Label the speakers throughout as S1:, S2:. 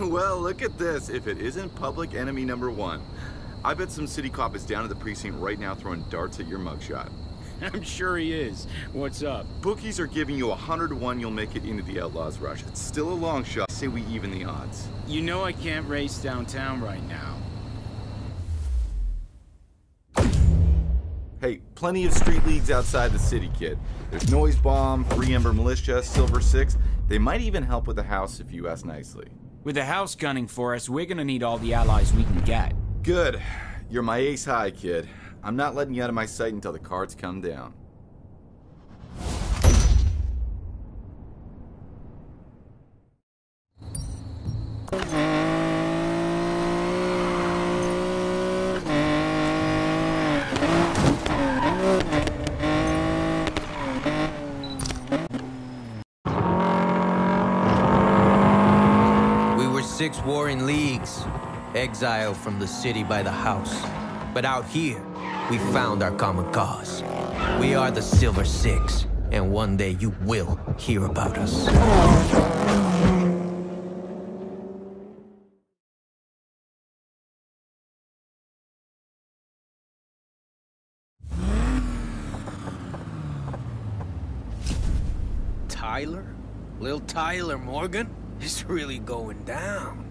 S1: well, look at this. If it isn't public enemy number one. I bet some city cop is down at the precinct right now throwing darts at your mugshot.
S2: I'm sure he is. What's up?
S1: Bookies are giving you a 100 to 1 you'll make it into the Outlaws Rush. It's still a long shot. Say we even the odds.
S2: You know I can't race downtown right now.
S1: Hey, plenty of street leagues outside the city, kid. There's Noise Bomb, Free Ember Militia, Silver Six. They might even help with the house if you ask nicely.
S2: With the house gunning for us, we're gonna need all the allies we can get.
S1: Good. You're my ace high, kid. I'm not letting you out of my sight until the cards come down.
S3: We were six warring leagues, exiled from the city by the house. But out here, we found our common cause. We are the Silver Six, and one day you will hear about us. Tyler? Lil Tyler Morgan? It's really going down.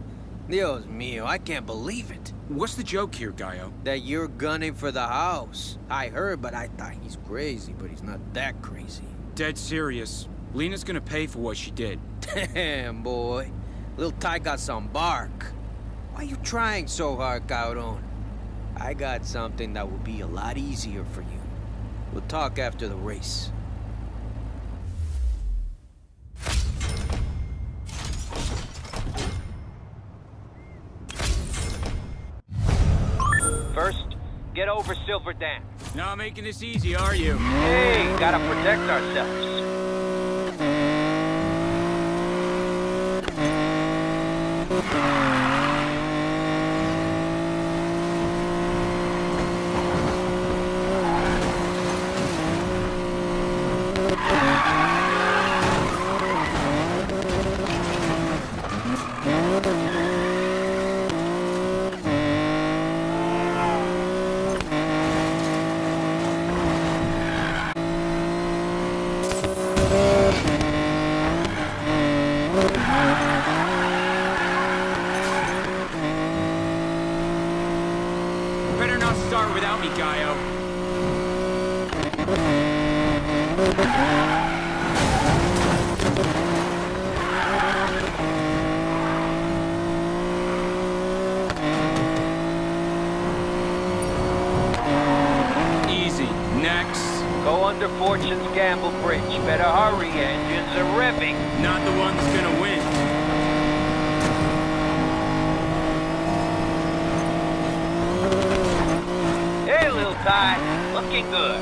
S3: Dios mío, I can't believe it.
S2: What's the joke here, Gaio?
S3: That you're gunning for the house. I heard, but I thought he's crazy, but he's not that crazy.
S2: Dead serious. Lina's gonna pay for what she did.
S3: Damn, boy. Little Ty got some bark. Why you trying so hard, Cauron? I got something that will be a lot easier for you. We'll talk after the race.
S4: Get over Silver Dam.
S2: Not making this easy, are you?
S4: Hey, gotta protect ourselves.
S2: Better not start without me, Gaio. Easy. Next.
S4: Go under Fortune's Gamble Bridge. Better hurry, engines are revving.
S2: Not the one that's gonna
S4: Ty, looking good.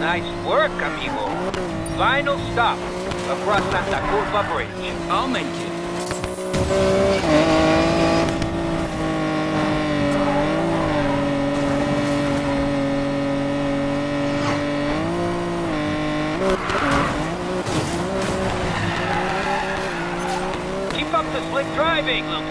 S4: Nice work, amigo. Final stop across Santa Curva Bridge.
S2: I'll make it.
S4: Up the slick driving, Lil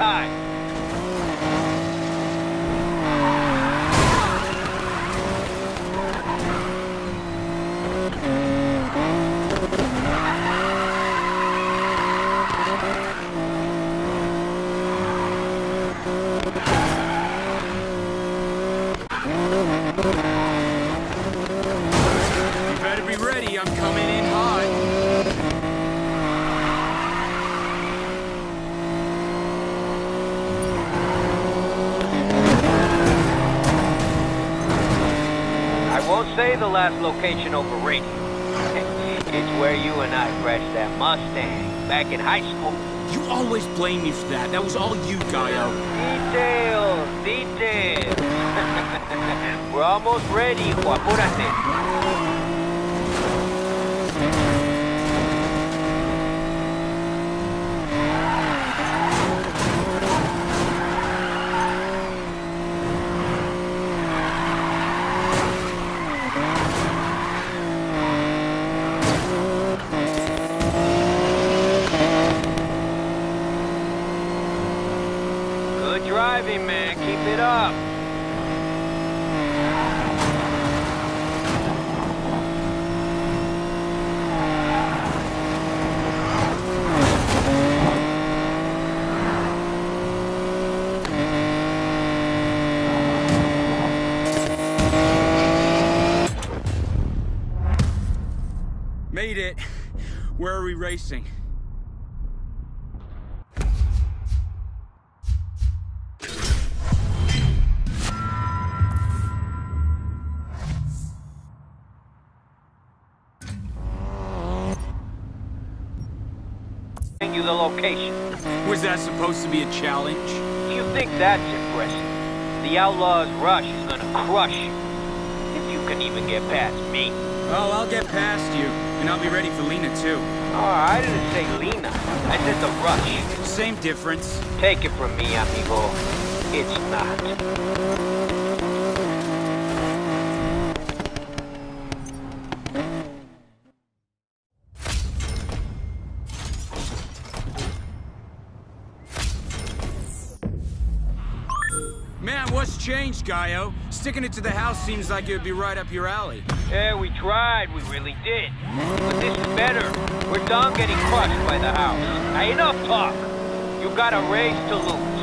S4: last location over radio. it's where you and I crashed that Mustang back in high school.
S2: You always blame me for that. That was all you, Gaio.
S4: Details, details. We're almost ready. Apúrate.
S2: It. Where are we racing?
S4: you the location.
S2: Was that supposed to be a challenge?
S4: You think that's impressive? The Outlaw's rush is gonna crush you. If you can even get past me.
S2: Oh, I'll get past you. And I'll be ready for Lina, too.
S4: Oh, I didn't say Lina. I said the rush.
S2: Same difference.
S4: Take it from me, amigo. It's not.
S2: Gaio? Sticking it to the house seems like it would be right up your alley.
S4: Yeah, we tried. We really did. But this is better. We're done getting crushed by the house. Now, enough talk. You got a race to lose.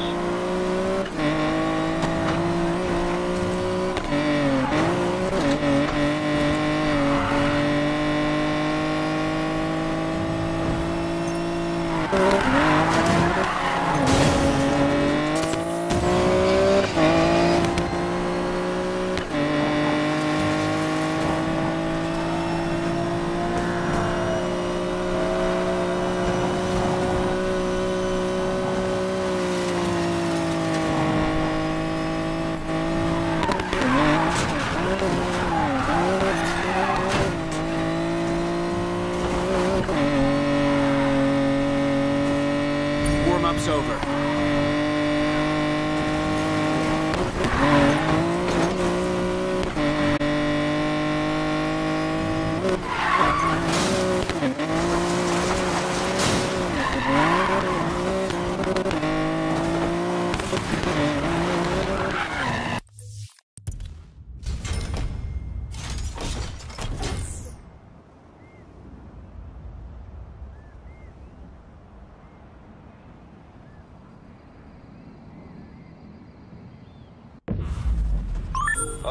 S2: Warm-up's over.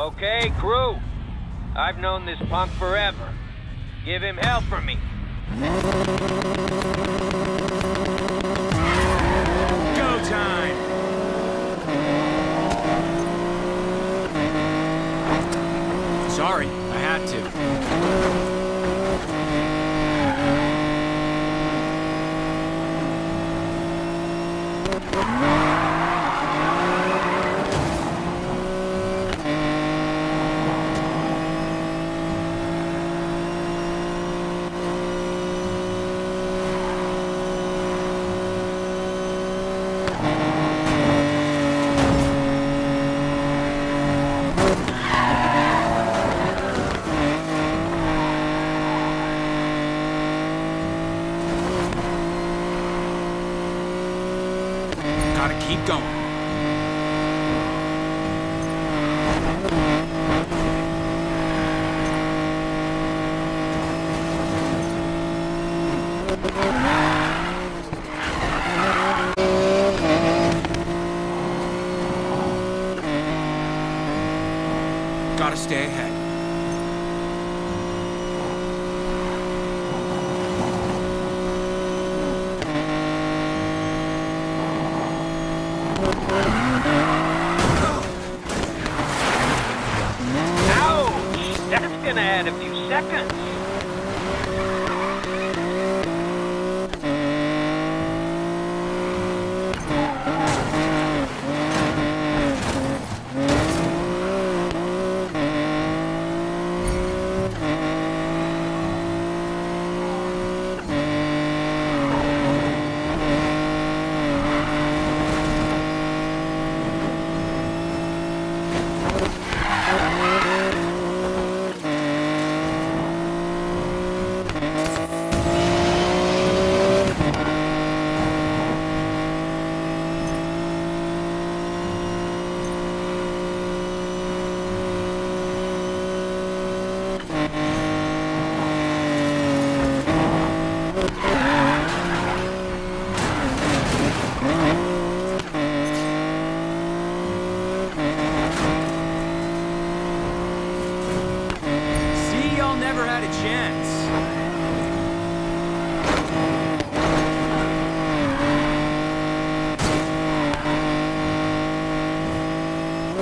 S4: Okay, crew. I've known this punk forever. Give him hell for me.
S2: Go time! Sorry, I had to. Gotta keep going. Gotta stay ahead.
S4: Few seconds.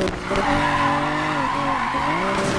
S2: Oh, my God.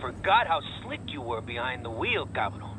S4: Forgot how slick you were behind the wheel, cabrón.